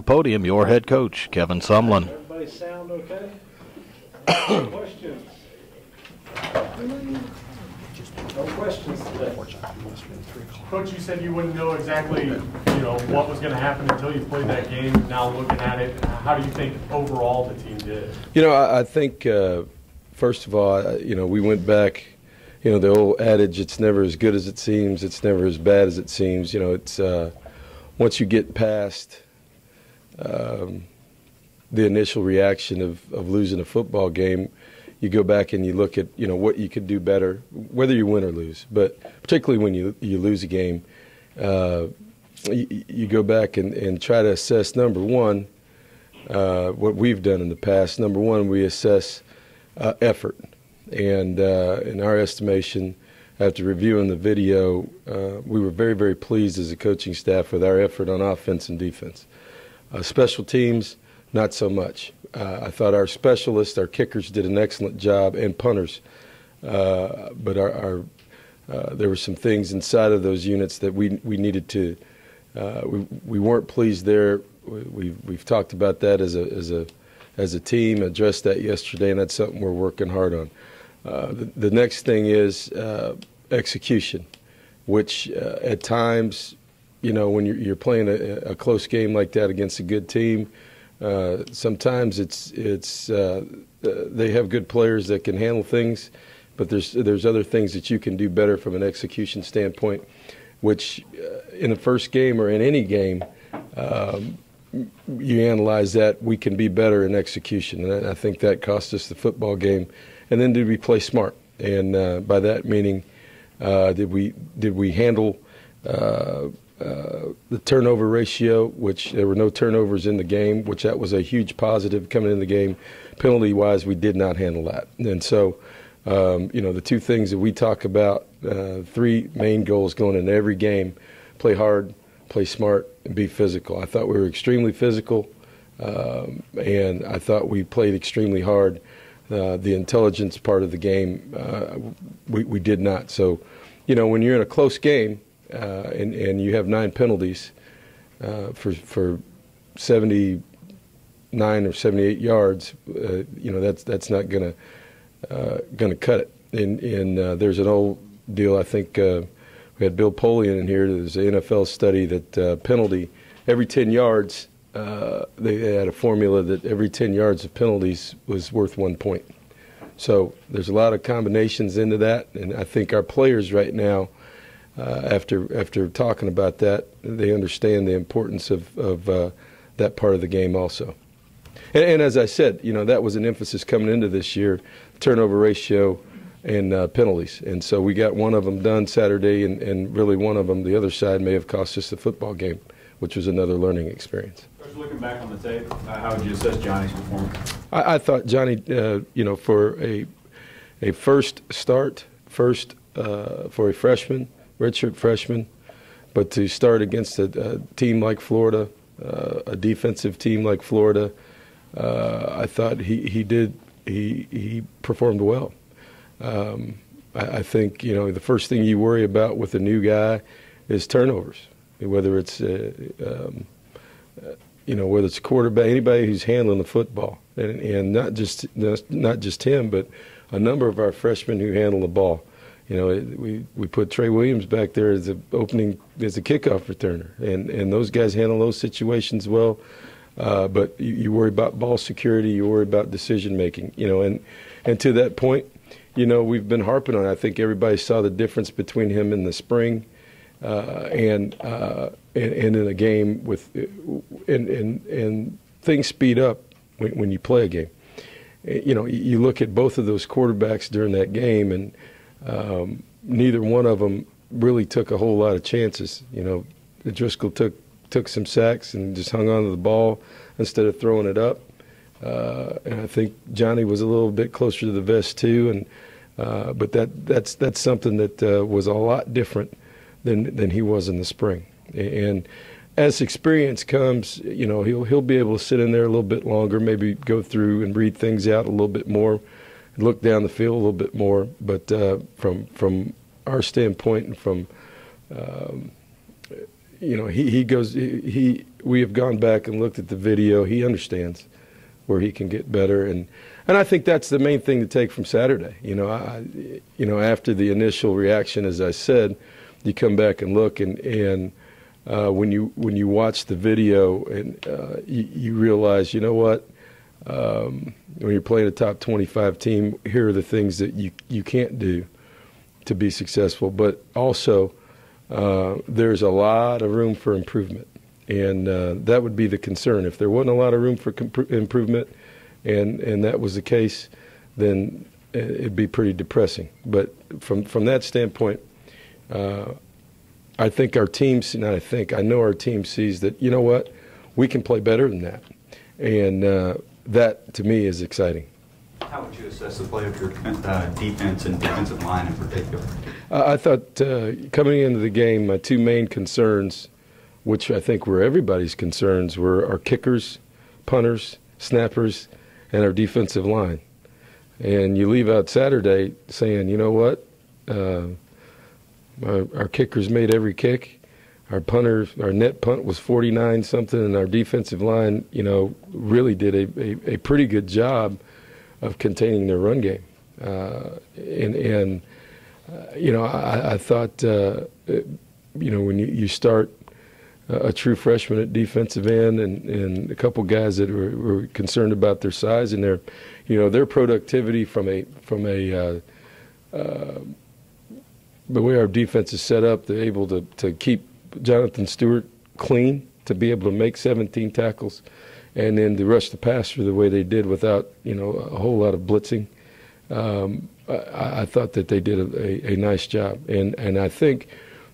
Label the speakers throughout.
Speaker 1: the podium, your head coach, Kevin Sumlin.
Speaker 2: Everybody sound okay? questions? No questions today.
Speaker 3: Coach, you said you wouldn't know exactly, you know, what was going to happen until you played that game. Now looking at it, how do you think overall the team did?
Speaker 4: You know, I, I think uh, first of all, you know, we went back. You know, the old adage, "It's never as good as it seems. It's never as bad as it seems." You know, it's uh, once you get past um, the initial reaction of, of losing a football game, you go back and you look at you know what you could do better, whether you win or lose. But particularly when you you lose a game, uh, you, you, go back and, and try to assess number one uh, what we've done in the past. Number one, we assess uh, effort, and uh, in our estimation. After reviewing the video, uh, we were very, very pleased as a coaching staff with our effort on offense and defense. Uh, special teams, not so much. Uh, I thought our specialists, our kickers, did an excellent job, and punters. Uh, but our, our uh, there were some things inside of those units that we we needed to. Uh, we we weren't pleased there. We, we've we've talked about that as a as a as a team, addressed that yesterday, and that's something we're working hard on. Uh, the, the, next thing is execution, which at times, you know, when you're, you're playing a, a close game like that against a good team uh, sometimes it's it's uh, uh, they have good players that can handle things, but there's there's other things that you can do better from an execution standpoint, which uh, in the first game or in any game, um, you analyze that we can be better in execution, and I, think that cost us the football game. And then did we play smart? And uh, by that meaning, did we did we handle uh, the turnover ratio, which there were no turnovers in the game, which that was a huge positive coming in the game. Penalty wise, we did not handle that. And so, um, you know, the two things that we talk about, uh, three main goals going into every game play hard, play smart, and be physical. I thought we were extremely physical, um, and I thought we played extremely hard. Uh, the intelligence part of the game, uh, we, we did not. So, you know, when you're in a close game, uh, and and you have nine penalties uh, for for 79 or 78 yards, uh, you know that's that's not gonna gonna cut it. And and there's an old deal. I think we had Bill Polian in here. There's an NFL study that penalty every 10 yards. Uh, they had a formula that every 10 yards of penalties was worth one point. So there's a lot of combinations into that, and I think our players right now uh, after after talking about that, they understand the importance of of uh, that part of the game also. And, and, as I said, you know that was an emphasis coming into this year, turnover ratio and uh, penalties. And so we got one of them done Saturday, and, and really one of them, the other side, may have cost us the football game, which was another learning experience.
Speaker 5: looking back on the tape, uh, how would you assess Johnny's performance?
Speaker 4: I, I thought Johnny, uh, you know, for a a first start, first uh, for a freshman redshirt freshman, but to start against a, a team like Florida, uh, a defensive team like Florida, uh, I thought he, he did he he performed well. Um, I, I, think you know the first thing you worry about with a new guy is turnovers, whether it's uh, um, you know whether it's quarterback, anybody who's handling the football, and, and not just not just him, but a number of our freshmen who handle the ball you know, we we put Trey Williams back there as an opening as a kickoff returner, and and those guys handle those situations well. Uh, but you, you, worry about ball security, you worry about decision making, you know, and and to that point, you know, we've been harping on. It. I think everybody saw the difference between him in the spring, uh, and, uh, and, and in a game with, and and and things speed up when, when you play a game. You know, you look at both of those quarterbacks during that game, and um, neither one of them really took a whole lot of chances. You know, Driskel took took some sacks and just hung on to the ball instead of throwing it up. Uh, and I think Johnny was a little bit closer to the vest too. And uh, but that that's that's something that uh, was a lot different than than he was in the spring. And as experience comes, you know, he'll he'll be able to sit in there a little bit longer, maybe go through and read things out a little bit more look down the field a little bit more. But uh, from from our standpoint and from um, you know he, he goes he we have gone back and looked at the video. He understands where he can get better, and and I think that's the main thing to take from Saturday. You know, I, you know, after the initial reaction, as I said, you come back and look, and and uh, when you when you watch the video, and uh, you, you realize, you know what. Um, when you're playing a top 25 team, here are the things that you, you can't do to be successful. But also, uh, there's a lot of room for improvement. And uh, that would be the concern. If there wasn't a lot of room for comp- improvement, and, and that was the case, then it'd be pretty depressing. But from, from that standpoint, uh, I think our team, not I think, I know our team sees that, you know what, we can play better than that. And uh, that to me is exciting.
Speaker 5: How would you assess the play of your uh, defense and defensive line in particular?
Speaker 4: Uh, I thought uh, coming into the game, my two main concerns, which I think were everybody's concerns, were our kickers, punters, snappers, and our defensive line. And you leave out Saturday saying, you know what, uh, our, our kickers made every kick our punter, our net punt was 49 something, and our defensive line, you know, really did a, a, a pretty good job of containing their run game. Uh, and, and uh, you know, I, I thought, uh, you know, when you, you start a true freshman at defensive end and, and a couple guys that were, were concerned about their size and their, you know, their productivity from a from a uh, uh, the way our defense is set up, they're able to, to keep Jonathan Stewart clean to be able to make 17 tackles, and then to rush the passer the way they did without you know a whole lot of blitzing. Um, I, I, thought that they did a, a, a, nice job, and and I think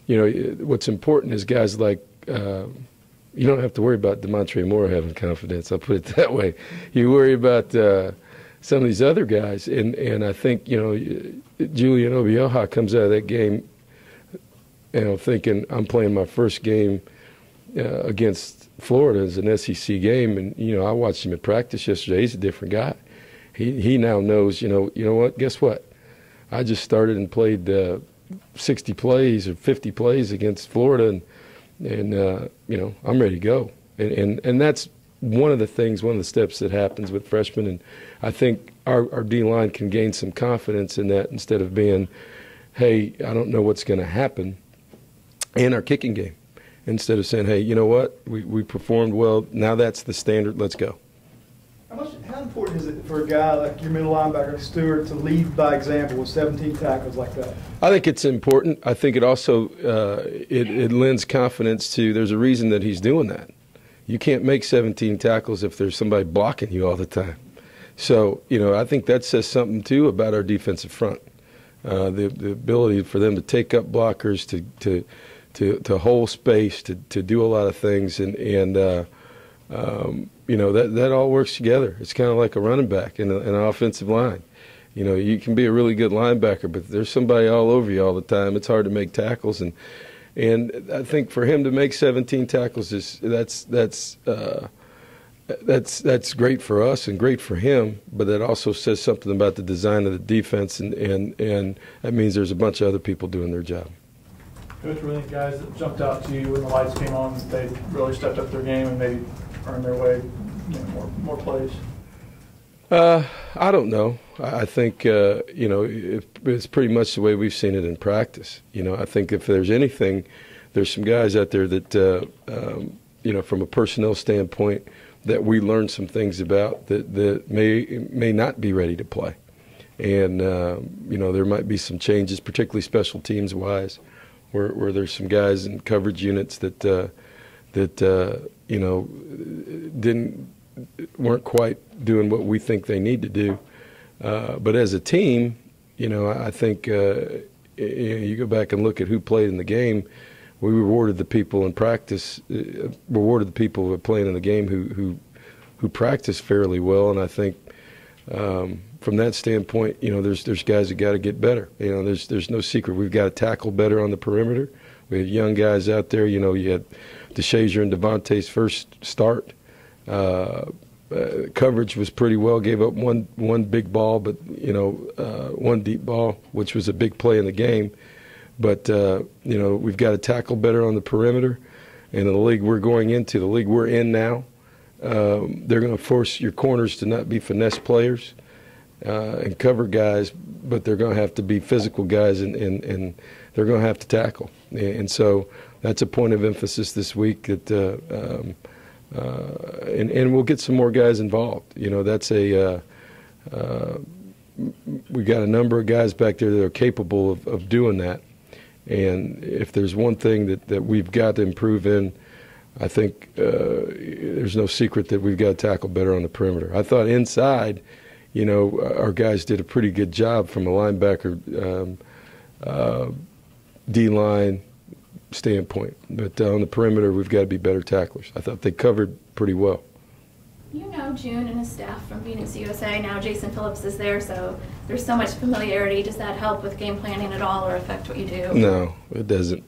Speaker 4: you know what's important is guys like. Uh, you don't have to worry about Damontre Moore having confidence. I'll put it that way. You worry about uh, some of these other guys, and and I think you know Julien Obioha comes out of that game you know, thinking I'm playing my first game uh, against Florida as an SEC game, and you know, I watched him in practice yesterday. He's a different guy. He he now knows, you know, you know what? Guess what? I just started and played uh, 60 plays or 50 plays against Florida, and and uh, you know, I'm ready to go. And, and and that's one of the things, one of the steps that happens with freshmen, and I think our our D line can gain some confidence in that instead of being, hey, I don't know what's going to happen and our kicking game instead of saying, hey, you know what, we, we performed well, now that's the standard, let's go.
Speaker 6: How, much, how important is it for a guy like your middle linebacker, Stewart, to lead by example with 17 tackles like that?
Speaker 4: I think it's important. I think it also uh, it, it lends confidence to. There's a reason that he's doing that. You can't make 17 tackles if there's somebody blocking you all the time. So you know, I think that says something too about our defensive front. Uh, the the ability for them to take up blockers to to to to hold space, to to do a lot of things, and and uh, um, you know that that all works together. It's kind of like a running back in, a, an offensive line. You know, you can be a really good linebacker, but there's somebody all over you all the time. It's hard to make tackles, and and I think for him to make 17 tackles is that's that's. Uh, that's that's great for us and great for him, but that also says something about the design of the defense, and, and, and that means there's a bunch of other people doing their job.
Speaker 7: Coach, were any guys that jumped out to you when the lights came on, they really stepped up their game and maybe earned their way, you know, more, more plays?
Speaker 4: Uh, I don't know. I think uh, you know it, it's pretty much the way we've seen it in practice. You know, I think if there's anything, there's some guys out there that uh, um, you know, from a personnel standpoint, that we learned some things about that that may may not be ready to play, and uh, you know there might be some changes, particularly special teams wise where, where there's some guys in coverage units that uh, that uh, you know didn't weren't quite doing what we think they need to do. Uh, but as a team, you know, I think uh, you go back and look at who played in the game. We rewarded the people in practice, uh, rewarded the people playing in the game who who who practiced fairly well, and I think. Um, from that standpoint, you know, there's there's guys that got to get better. You know, there's there's no secret. We've got to tackle better on the perimeter. We have young guys out there. You know, you had Deshazor and Devontae's first start. Uh, uh, coverage was pretty well. Gave up one one big ball, but you know, uh, one deep ball, which was a big play in the game. But uh, you know, we've got to tackle better on the perimeter, And the league we're going into, the league we're in now, um, they're going to force your corners to not be finesse players uh, and cover guys, but they're going to have to be physical guys and, and, and they're going to have to tackle. And so that's a point of emphasis this week that. Uh, um, uh, and, and we'll get some more guys involved. You know, that's a uh, uh, we got a number of guys back there that are capable of, of doing that. And if there's one thing that, that we've got to improve in, I think uh, there's no secret that we've got to tackle better on the perimeter. I thought inside, you know, our guys did a pretty good job from a linebacker, um, uh, D line standpoint. But uh, on the perimeter, we've got to be better tacklers. I thought they covered pretty well.
Speaker 8: You know June and his staff from Phoenix USA. Now Jason Phillips is there, so there's so much familiarity. Does that help with game planning at all, or affect what you do?
Speaker 4: No, it doesn't.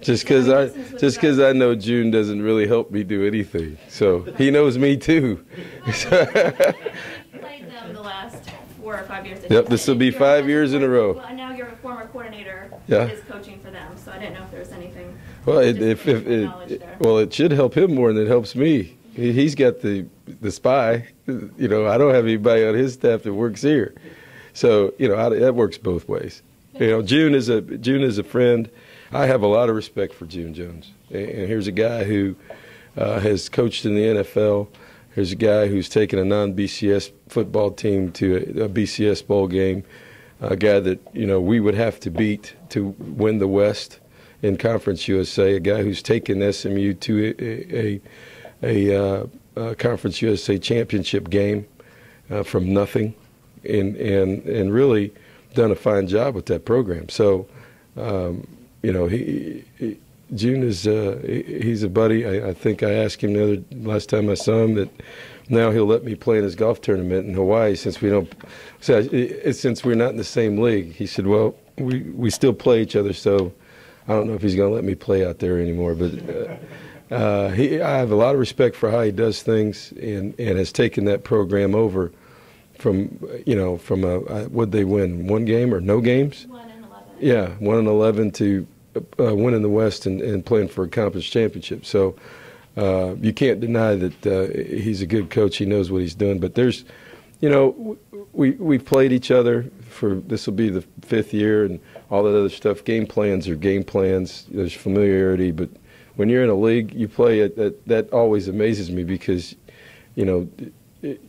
Speaker 4: Just because I just because I know June doesn't really help me do anything. So he knows me too.
Speaker 8: You played them the last four or five years.
Speaker 4: Yep, this will be five years in a row.
Speaker 8: Well, and now you're a former coordinator.
Speaker 4: Yeah.
Speaker 8: Is coaching for them, so I didn't know if there was anything.
Speaker 4: Well, it, if, if it,
Speaker 8: there.
Speaker 4: well, it should help him more than it helps me. He- He's got the the spy. You know, I don't have anybody on his staff that works here, so you know I, that works both ways. You know, June is a June is a friend. I have a lot of respect for June Jones, and and here's a guy who uh, has coached in the NFL. Here's a guy who's taken a non-BCS football team to a, BCS bowl game. A guy that you know we would have to beat to win the West in Conference USA. A guy who's taken SMU to a a, a, uh, a Conference USA championship game uh, from nothing, and and and really done a fine job with that program. So, um, you know, he, he June is uh, he's a buddy. I, I think I asked him the other last time I saw him that now he'll let me play in his golf tournament in Hawaii since we don't so, uh, since we're not in the same league. He said, "Well, we we still play each other, so I don't know if he's going to let me play out there anymore." But uh, uh, he, I have a lot of respect for how he does things and and has taken that program over from you know from a would they win one game or no games?
Speaker 8: One and eleven.
Speaker 4: Yeah, one and eleven to uh, winning the West and, and playing for a conference championship. So uh, you can't deny that uh, he's a good coach. He knows what he's doing. But there's, you know, we we've played each other for this will be the fifth year and all that other stuff. Game plans are game plans. There's familiarity, but when you're in a league, you play it. That that always amazes me because, you know, it,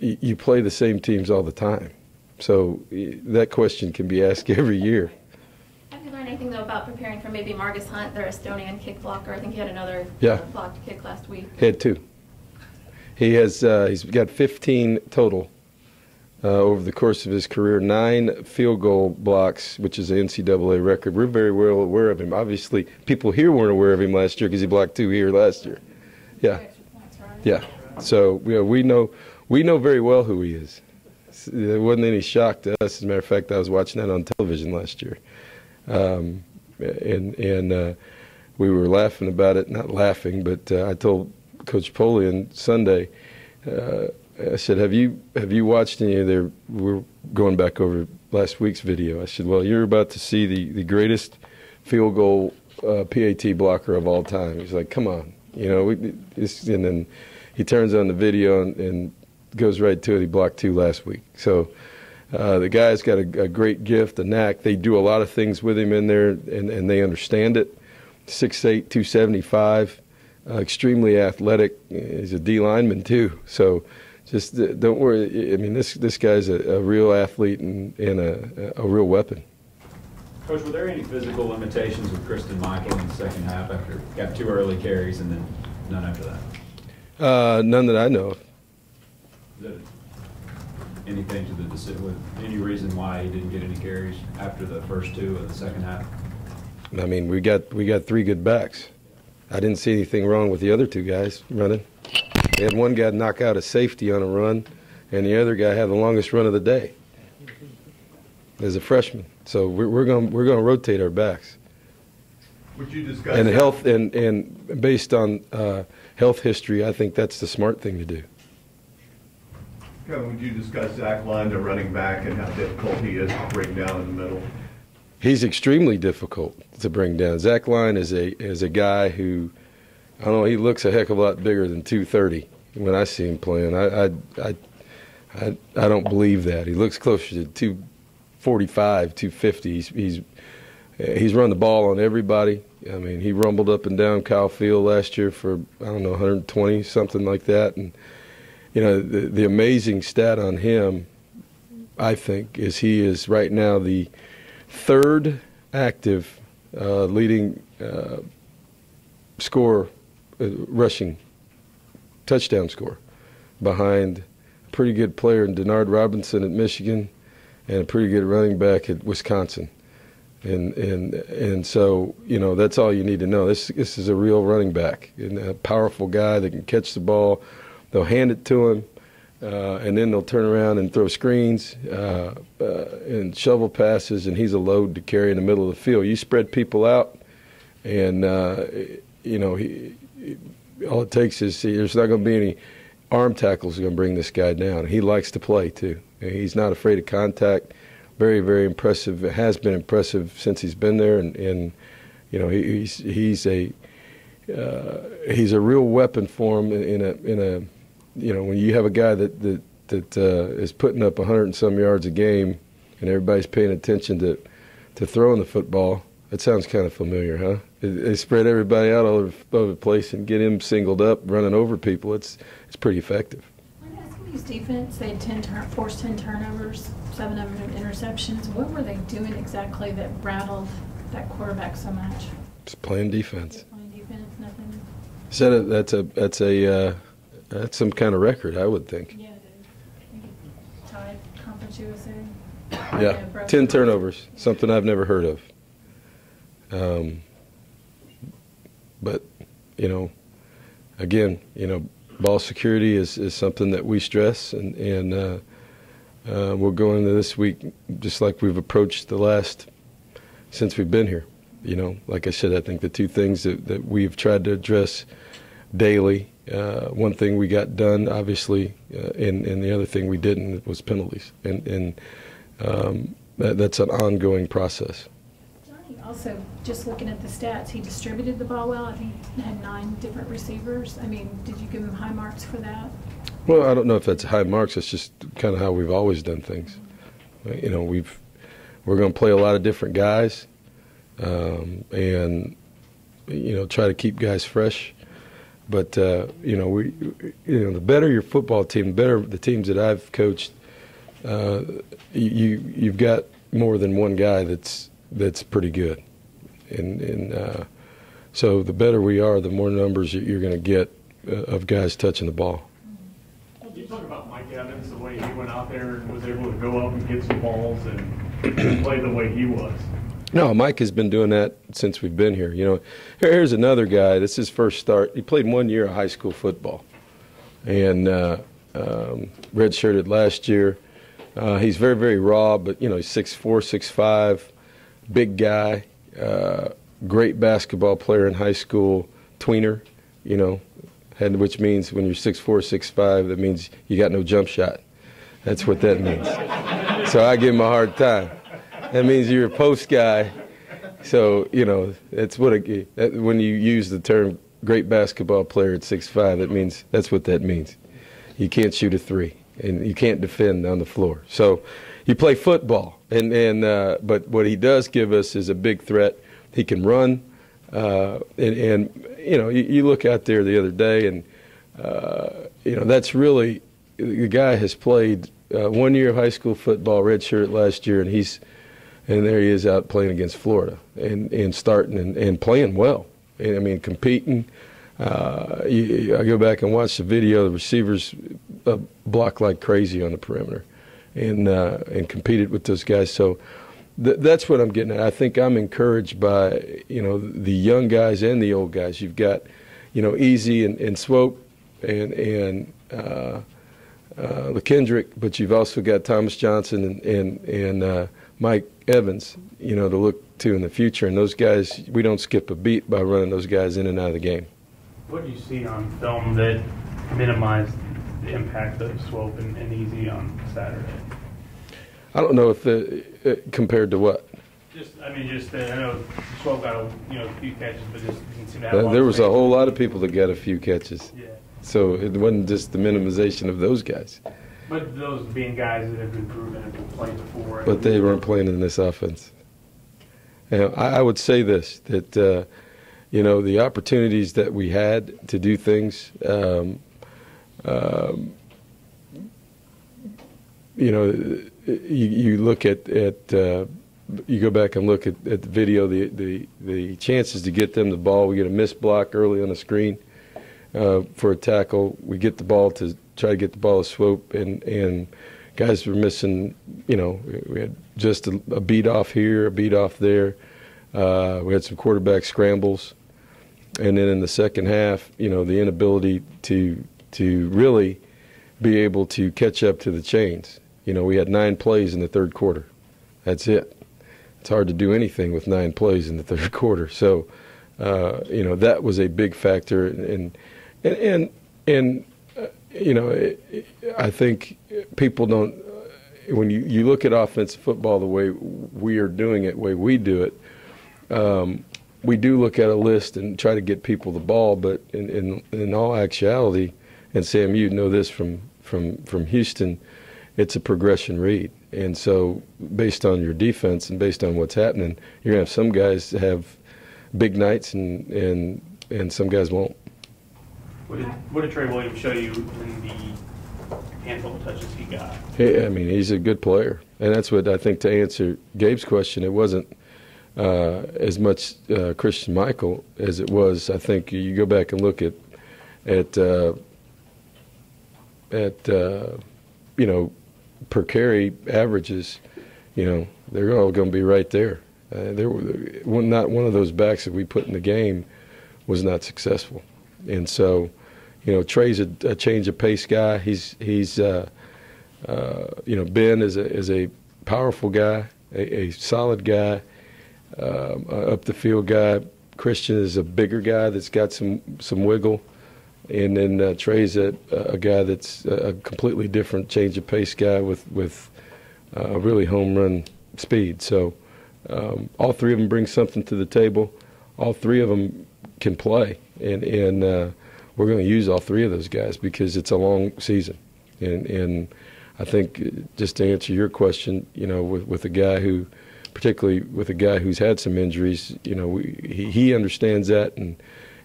Speaker 4: you play the same teams all the time. So that question can be asked every year.
Speaker 8: Have you learned anything though about preparing for maybe Margus Hunt, their Estonian kick blocker? I think he had another
Speaker 4: Yeah.
Speaker 8: uh, blocked kick last week.
Speaker 4: He Had two. He has uh, he's got 15 total uh, over the course of his career. Nine field goal blocks, which is an NCAA record. We're very well aware of him. Obviously, people here weren't aware of him last year because he blocked two here last year. Yeah, yeah. So you know, we know we know very well who he is. There wasn't any shock to us. As a matter of fact, I was watching that on television last year, um, and and uh, we were laughing about it. Not laughing, but uh, I told Coach Polian Sunday. Uh, I said, "Have you have you watched any of their?" We're going back over last week's video. I said, "Well, you're about to see the the greatest field goal uh, PAT blocker of all time." He's like, "Come on, you know." We, and then he turns on the video and, and goes right to it. He blocked two last week, so. Uh, the guy's got a, a great gift, a knack. They do a lot of things with him in there, and, and they understand it. 6'8", 275, uh, extremely athletic. He's a D lineman too, so just uh, don't worry. I mean, this this guy's a, a real athlete and, and a, a real weapon.
Speaker 5: Coach, were there any physical limitations with Christine Michael in the second half after, got two early carries and then none after that?
Speaker 4: Uh, none that I know of.
Speaker 5: Anything to the decision, with any reason why he didn't get any carries after the first two of the second half?
Speaker 4: I mean, we got we got three good backs. I didn't see anything wrong with the other two guys running. They had one guy knock out a safety on a run, and the other guy had the longest run of the day as a freshman. So we're, we're going we're going to rotate our backs.
Speaker 9: Would you discuss?
Speaker 4: And health and and based on uh, health history, I think that's the smart thing to do.
Speaker 9: Kevin, would you discuss Zach Line, a running back, and how difficult he is to bring down in the middle?
Speaker 4: he's extremely difficult to bring down. Zach Line is a is a guy who I don't know. He looks a heck of a lot bigger than 230 when I see him playing. I I I I, I don't believe that. He looks closer to 245, 250. He's he's he's run the ball on everybody. I mean, he rumbled up and down Kyle Field last year for I don't know 120 something like that, and you know the the amazing stat on him, I think, is he is right now the third active uh, leading uh, score, uh, rushing touchdown score, behind a pretty good player in Denard Robinson at Michigan, and a pretty good running back at Wisconsin. And and and so you know that's all you need to know. This this is a real running back and a powerful guy that can catch the ball. They'll hand it to him, uh, and then they'll turn around and throw screens uh, uh, and shovel passes, and he's a load to carry in the middle of the field. You spread people out, and uh, you know he, all it takes is there's not going to be any arm tackles going to bring this guy down. He likes to play too. He's not afraid of contact very, very impressive. It has been impressive since he's been there, and, and you know he, he's he's a uh, he's a real weapon for him in a in a you know when you have a guy that that that uh, is putting up 100 and some yards a game, and everybody's paying attention to to throwing the football. That sounds kind of familiar, huh? They spread everybody out all over, the place and get him singled up, running over people. It's it's pretty effective.
Speaker 10: His defense, they had 10 turn, forced 10 turnovers, seven of them interceptions. What were they doing exactly that rattled that quarterback so much?
Speaker 4: Just playing defense.
Speaker 10: Playing defense, nothing.
Speaker 4: Is that a, that's a that's a uh, that's some kind of record, I would think.
Speaker 10: Yeah, tied Conference USA.
Speaker 4: Yeah, ten turnovers, something I've never heard of. Um, but you know, again, you know, ball security is, is something that we stress, and and uh, uh, we'll go into this week just like we've approached the last since we've been here. You know, like I said, I think the two things that, that we've tried to address daily. Uh, one thing we got done, obviously, uh, and, and the other thing we didn't was penalties, and and um, that, that's an ongoing process Johnny
Speaker 10: also, just looking at the stats, he distributed the ball well. I think he had nine different receivers. I mean, did you give him high marks for that?
Speaker 4: Well, I don't know if that's high marks. That's just kind of how we've always done things. You know, we've we're going to play a lot of different guys, um, and you know, try to keep guys fresh. But uh, you know, we you know, the better your football team, the better the teams that I've coached. Uh, you you've got more than one guy that's that's pretty good. And, and uh, so the better we are, the more numbers you're going to get uh, of guys touching the ball.
Speaker 3: You talk about Mike Evans, the way he went out there and was able to go up and get some balls and play the way he was.
Speaker 4: No, Mike has been doing that since we've been here. You know, here's another guy. This is his first start. He played one year of high school football, and uh, um, redshirted last year. Uh, he's very, very raw, but you know, he's six four, six five big guy, uh, great basketball player in high school, tweener, you know, which means when you're six four, six five, that means you got no jump shot. That's what that means. so I give him a hard time. That means you're a post guy. So you know that's what it, that, when you use the term great basketball player at six five, it means that's what that means. You can't shoot a three, and you can't defend on the floor. So you play football, and and uh, but what he does give us is a big threat. He can run, uh, and, and you know you, you, look out there the other day, and uh, you know that's really the guy has played uh, one year of high school football, red shirt last year, and he's and there he is out playing against Florida and and starting and, and playing well. And, I mean competing. Uh, you, I go back and watch the video. The receivers uh, block like crazy on the perimeter and uh, and competed with those guys. So th- that's what I'm getting at. I think I'm encouraged by you know the young guys and the old guys. You've got you know Easy and, and Swope and and uh, uh, LeKendrick, but you've also got Thomas Johnson and and, and uh, Mike Evans. You know to look to in the future, and those guys we don't skip a beat by running those guys in and out of the game.
Speaker 11: What do you see on film that minimized the impact of Swope and, and Easy on Saturday?
Speaker 4: I don't know if the uh, compared to what.
Speaker 11: Just, I mean, just, uh, I know Swope got, a you know, a few catches, but just didn't seem to have.
Speaker 4: Uh, There was a whole lot of people that got a few catches.
Speaker 11: Yeah,
Speaker 4: So it wasn't just the minimization of those guys,
Speaker 11: but those being guys that have been proven, been played before.
Speaker 4: but they weren't playing in this offense. You know, I, I would say this that uh, you know the opportunities that we had to do things. Um, um, you know, you, you look at at uh, you go back and look at, at the video. The, the the chances to get them the ball. We get a missed block early on the screen uh, for a tackle. We get the ball to try to get the ball to Swope, and and guys were missing. You know, we had just a, a beat off here, a beat off there. Uh, we had some quarterback scrambles, and then in the second half, you know, the inability to to really be able to catch up to the chains. You know, we had nine plays in the third quarter. That's it. It's hard to do anything with nine plays in the third quarter. So, uh, you know, that was a big factor. And and and, and you know, it, it- I think people don't. When you, you look at offensive football the way we are doing it, the way we do it, um, we do look at a list and try to get people the ball. But in, in, in all actuality, and Sam, you know this from, from, from Houston, it's a progression read. And so, based on your defense and based on what's happening, you're going to have some guys have big nights and, and, and some guys won't.
Speaker 11: What did, what did Trey Williams show you in the handful of touches he got?
Speaker 4: He, I mean, he's a good player, and that's what I think. To answer Gabe's question, it wasn't uh, as much uh, Christine Michael as it was. I think you go back and look at at uh, at uh, you know per carry averages. You know, they're all going to be right there. Uh, there were not one of those backs that we put in the game was not successful, and so you know Trey's a, a change of pace guy. He's he's uh, uh, you know Ben is a is a powerful guy, a, a solid guy, um, up the field guy. Christine is a bigger guy that's got some some wiggle, and then uh, Trey's a, a guy that's a completely different change of pace guy with with uh, really home run speed. So um, all three of them bring something to the table. All three of them can play, and and uh, we're going to use all three of those guys because it's a long season, and and I think uh, just to answer your question, you know, with with a guy who, particularly with a guy who's had some injuries, you know, we, he he understands that, and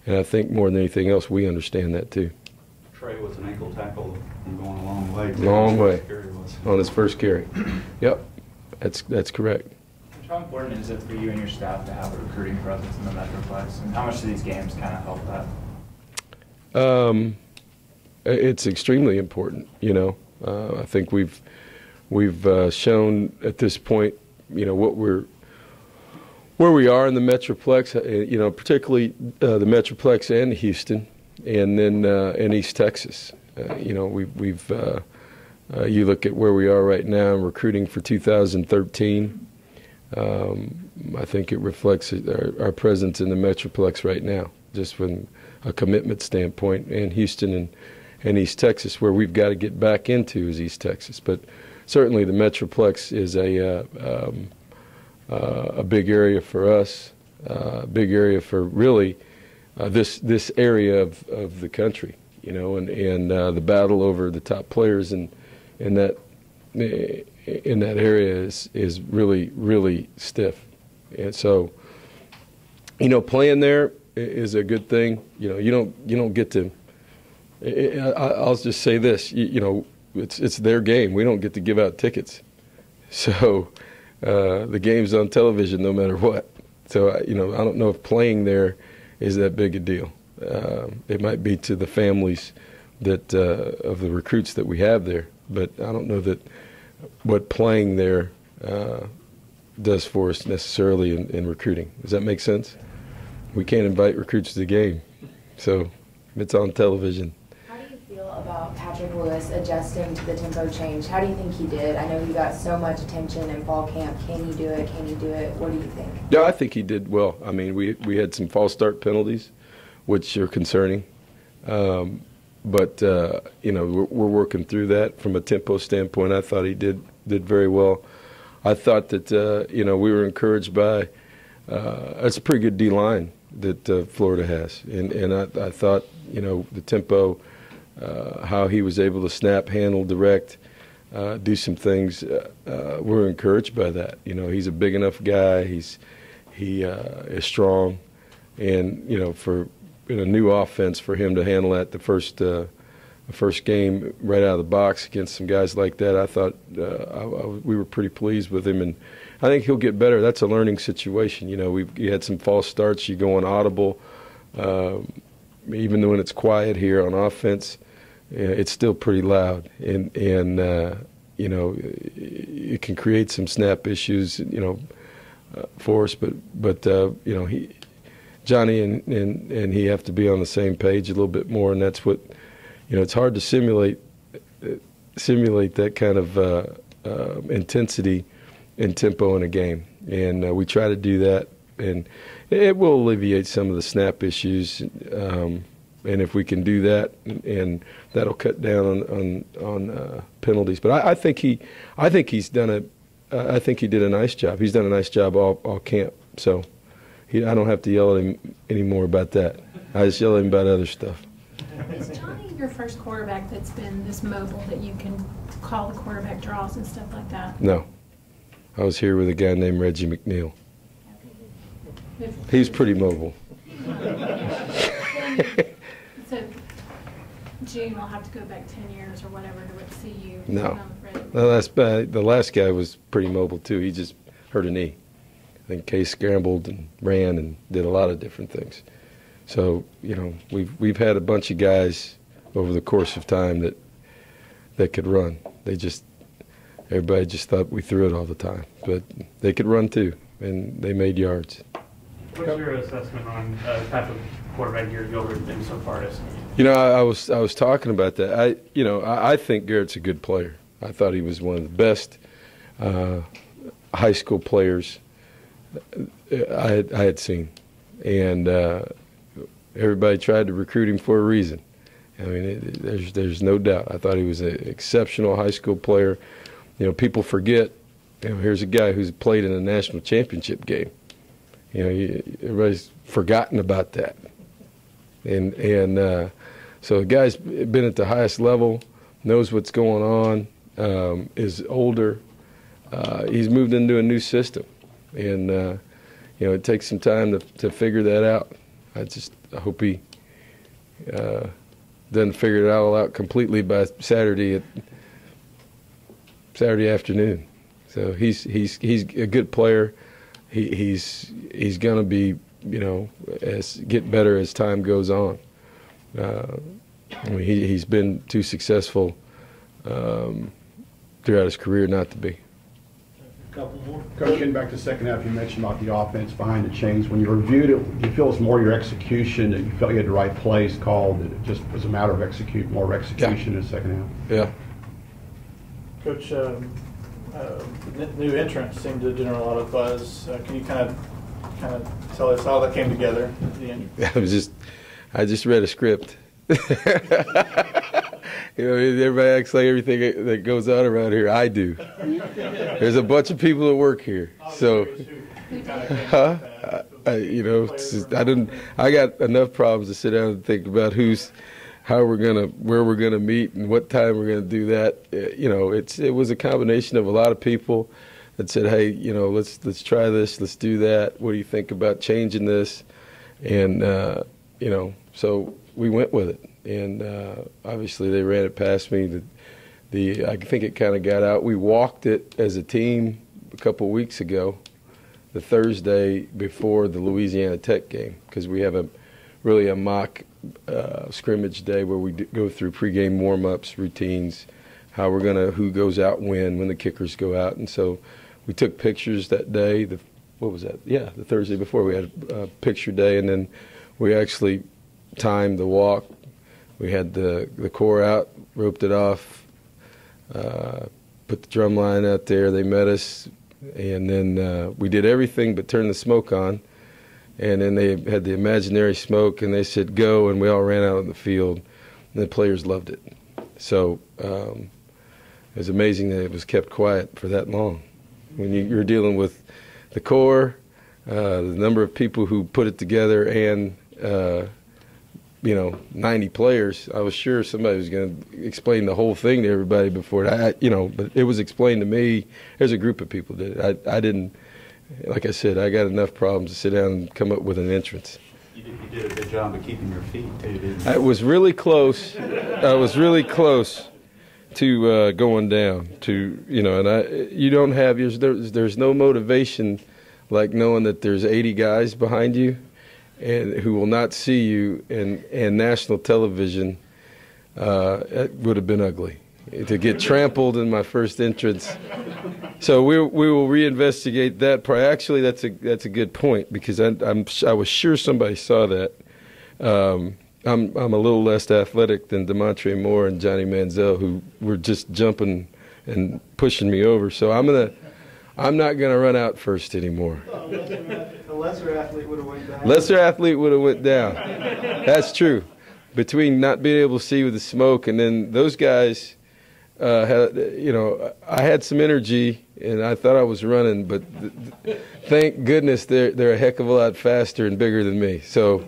Speaker 4: and I think more than anything else, we understand that too.
Speaker 5: Trey was an ankle tackle and going a long way. too.
Speaker 4: Long way on his first carry. Yep, that's that's correct.
Speaker 12: How important is it for you and your staff to have a recruiting presence in the Metroplex? And how much do these games kind of help that?
Speaker 4: Um, it's extremely important. You know, uh, I think we've we've uh, shown at this point, you know, what we're where we are in the Metroplex. uh, You know, particularly uh, the Metroplex and Houston, and then uh, in East Texas. Uh, you know, we, we've uh, uh, you look at where we are right now in recruiting for 2013. Um, I think it reflects our, our presence in the Metroplex right now, just from a commitment standpoint. And Houston and, and East Texas, where we've got to get back into, is East Texas. But certainly the Metroplex is a uh, um, uh, a big area for us, uh, a big area for really uh, this this area of, of the country, you know, and and uh, the battle over the top players in in that in that area is is really really stiff, and so you know playing there is a good thing. You know, you don't you don't get to. I'll just say this, you, you know, it's it's their game. We don't get to give out tickets, so uh, the game's on television no matter what. So you know, I don't know if playing there is that big a deal. Um it might be to the families that uh, of the recruits that we have there, but I don't know that what playing there uh, does for us necessarily in, in recruiting. Does that make sense? We can't invite recruits to the game, so it's on television.
Speaker 13: How do you feel about Patrick Lewis adjusting to the tempo change? How do you think he did? I know he got so much attention in fall camp. Can he do it? Can he do it? What do you think?
Speaker 4: Yeah, I think he did well. I mean, we we had some false start penalties, which are concerning. Um, but uh, you know, we're, we're working through that from a tempo standpoint. I thought he did did very well. I thought that uh, you know we were encouraged by uh, it's a pretty good D line that uh, Florida has, and and I, I thought you know the tempo, uh, how he was able to snap, handle, direct, uh, do some things. Uh, uh, we're encouraged by that. You know, he's a big enough guy. He's he uh, is strong, and you know for in a new offense for him to handle that the first. The first game right out of the box against some guys like that, I thought I, I, we were pretty pleased with him, and I think he'll get better. That's a learning situation. You know, we've you had some false starts. You go on audible, uh, even when it's quiet here on offense, it's still pretty loud, and and uh, you know it can create some snap issues. You know, uh, for us, but but uh, you know he. Johnny and, and, and he have to be on the same page a little bit more, and that's what you know, it's hard to simulate simulate that kind of uh, uh, intensity and tempo in a game, and uh, we try to do that, and it will alleviate some of the snap issues, um, and if we can do that, and that'll cut down on on, on uh, penalties. But I, I, think he, I think he's done a, I think he did a nice job. He's done a nice job all, all camp, so he, I don't have to yell at him anymore about that. I just yell at him about other stuff.
Speaker 10: Is Johnny your first quarterback that's been this mobile that you can call the quarterback draws and stuff like that?
Speaker 4: No. I was here with a guy named Reggie McNeal. He's pretty mobile.
Speaker 10: so June will have to go back 10 years or whatever to see you.
Speaker 4: No. The last, uh, the last guy was pretty mobile too. He just hurt a knee. I think Case scrambled and ran and did a lot of different things. So you know we've we've had a bunch of guys over the course of time that that could run. They just everybody just thought we threw it all the time, but they could run too, and they made yards.
Speaker 11: What's your assessment on uh, the type of quarterback Garrett Gilbert has been so far this season?
Speaker 4: You know, I, I, was I was talking about that. I you know I, I, think Garrett's a good player. I thought he was one of the best uh, high school players I had, I had seen, and uh, everybody tried to recruit him for a reason. I mean, it, there's there's no doubt. I thought he was an exceptional high school player. You know, people forget. You know, here's a guy who's played in a national championship game. You know, everybody's forgotten about that. And and uh, so the guy's been at the highest level, knows what's going on, um, is older. Uh, he's moved into a new system, and uh, you know it takes some time to to figure that out. I just hope he uh, doesn't figure it all out completely by Saturday at Saturday afternoon. So he's he's he's a good player. He, he's he's going to be you know as get better as time goes on. Uh, I mean, he he's been too successful um, throughout his career not to be.
Speaker 9: Couple more. Coach, getting back to the second half, you mentioned about the offense behind the chains. When you reviewed it, do you feel it's more your execution that you felt you had the right plays called, that it just was a matter of execute, more execution yeah. in the second half?
Speaker 4: Yeah.
Speaker 7: Coach, um, uh, new entrance seem to generate a lot of buzz. Uh, can you kind of kind of tell us how that came together at the end?
Speaker 4: I was just, I just read a script. you know, everybody acts like everything that goes on around here. I do. There's a bunch of people that work here, so. Huh? I, you know, just, I didn't. I got enough problems to sit down and think about who's, how we're gonna, where we're gonna meet, and what time we're gonna do that. Uh, you know, it's it was a combination of a lot of people that said, "Hey, you know, let's let's try this, let's do that. What do you think about changing this?" And uh, you know, so we went with it and uh, obviously they ran it past me. The, the I think it kind of got out. We walked it as a team a couple weeks ago, the Thursday before the Louisiana Tech game, because we have a really a mock uh, scrimmage day where we go through pregame warm-ups, routines, how we're gonna who goes out when when the kickers go out, and so we took pictures that day. The what was that? Yeah, the Thursday before we had a picture day, and then we actually timed the walk we had the the Corps out, roped it off, uh, put the drum line out there. They met us, and then uh, we did everything but turn the smoke on. And then they had the imaginary smoke, and they said go, and we all ran out on the field. And the players loved it. So um, it was amazing that it was kept quiet for that long. when you, you're dealing with the Corps, uh, the number of people who put it together, and uh, you know, 90 players. I was sure somebody was going to explain the whole thing to everybody before. I, you know, but it was explained to me. There's a group of people it. I, I didn't. Like I said, I got enough problems to sit down and come up with an entrance.
Speaker 5: You did, you did a good job of keeping your feet too, didn't you?
Speaker 4: I was really close. I was really close to uh, going down. To you know, and I, you don't have there's, there's there's no motivation like knowing that there's 80 guys behind you, and who will not see you. And and national television, uh, it would have been ugly to get trampled in my first entrance. So we we will reinvestigate that part. Actually, that's a that's a good point because I, I'm I was sure somebody saw that. Um, I'm I'm a little less athletic than Damontre Moore and Johnny Manziel, who were just jumping and pushing me over. So I'm gonna I'm not gonna run out first anymore.
Speaker 6: A lesser athlete would have went down.
Speaker 4: Lesser athlete would have went down. That's true. Between not being able to see with the smoke and then those guys, uh, had, you know, I had some energy and I thought I was running, but th- th- thank goodness they're they're a heck of a lot faster and bigger than me. So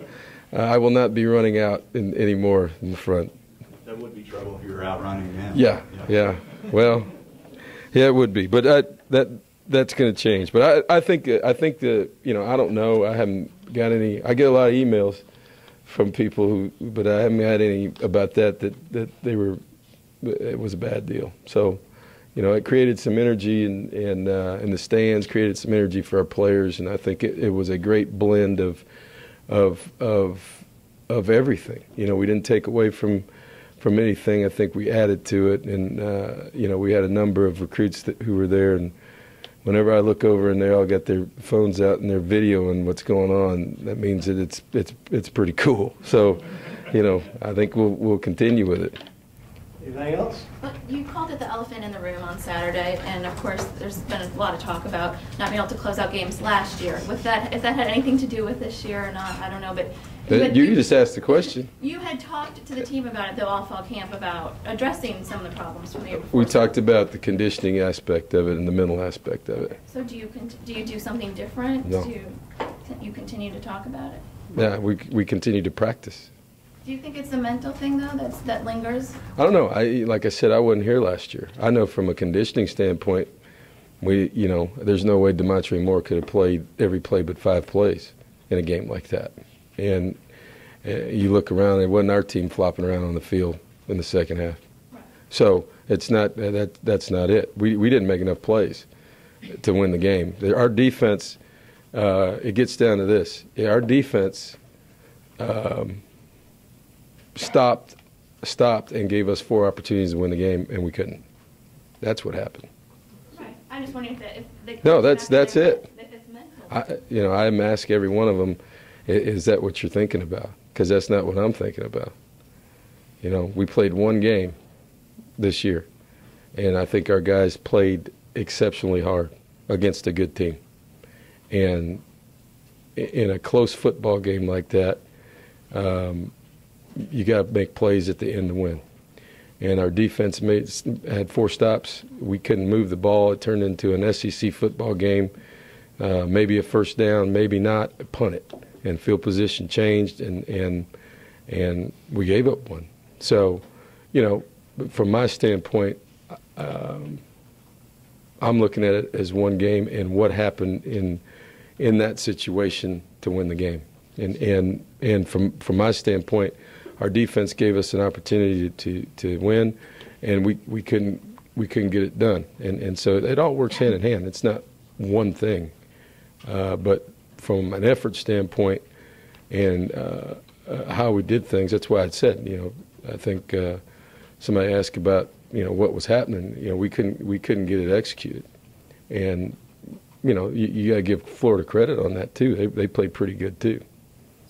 Speaker 4: uh, I will not be running out in, anymore in the front.
Speaker 5: That would be trouble if you were out running then.
Speaker 4: Yeah, yeah. Well, yeah, it would be, but I, that that's going to change. But I, I think I think the you know I don't know. I haven't got any. I get a lot of emails from people who, but I haven't had any about that that that they were. It was a bad deal. So, you know, it created some energy and and uh, in the stands created some energy for our players, and I think it, it was a great blend of of of of everything. You know, we didn't take away from from anything. I think we added to it, and uh, you know, we had a number of recruits that, who were there, and whenever I look over and they all got their phones out and they're videoing what's going on, that means that it's it's it's pretty cool. So, you know, I think we'll we'll continue with it.
Speaker 6: Anything else?
Speaker 8: Well, you called it the elephant in the room on Saturday, and of course, there's been a lot of talk about not being able to close out games last year. With that, if that had anything to do with this year or not, I don't know. But
Speaker 4: But
Speaker 8: had-
Speaker 4: you just asked the question.
Speaker 8: You had talked to the team about it, the all fall camp, about addressing some of the problems from the year before.
Speaker 4: We talked about the conditioning aspect of it and the mental aspect of it.
Speaker 8: So do you do you do something different?
Speaker 4: No.
Speaker 8: Do you, you continue to talk about it?
Speaker 4: Yeah, we we continue to practice.
Speaker 8: Do you think it's a mental thing though that's that lingers?
Speaker 4: I don't know. I like I said, I wasn't here last year. I know from a conditioning standpoint, we you know, there's no way Damontre Moore could have played every play but five plays in a game like that. And uh, you look around, it wasn't our team flopping around on the field in the second half. So it's not that that's not it. We we didn't make enough plays to win the game. Our defense, uh, it gets down to this. Our defense. Um, stopped stopped and gave us four opportunities to win the game and we couldn't. That's what happened.
Speaker 8: Right. I'm just wondering if, that, if they
Speaker 4: No, that's that's it. I, you know, I ask every one of them, is that what you're thinking about? Because that's not what I'm thinking about. You know, we played one game this year, and I think our guys played exceptionally hard against a good team. And in a close football game like that, um, you got to make plays at the end to win. And our defense made, had four stops. We couldn't move the ball. It turned into an SEC football game. Uh, maybe a first down, maybe not. Punt it, and field position changed, and and and we gave up one. So, you know, from my standpoint, um, I'm looking at it as one game and what happened in in that situation to win the game. And and and from from my standpoint, our defense gave us an opportunity to to win, and we, we couldn't we couldn't get it done. And and so it all works hand in hand. It's not one thing, uh, but from an effort standpoint and uh, uh, how we did things, that's why I said you know I think uh, somebody asked about you know what was happening. You know we couldn't we couldn't get it executed, and you know you, you got to give Florida credit on that too. They they played pretty good too.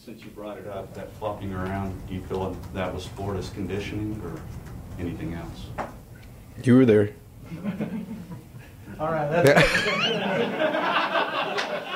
Speaker 9: Since you brought it up, that flopping around, do you feel that that was Florida's conditioning or anything else?
Speaker 4: You were there.
Speaker 6: All right, that's.